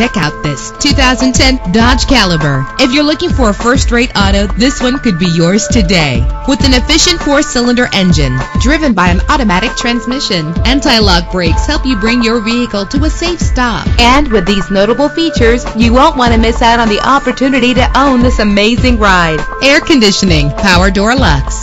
Check out this 2010 Dodge Caliber. If you're looking for a first-rate auto, this one could be yours today. With an efficient four-cylinder engine driven by an automatic transmission, anti-lock brakes help you bring your vehicle to a safe stop. And with these notable features, you won't want to miss out on the opportunity to own this amazing ride. Air conditioning, power door locks,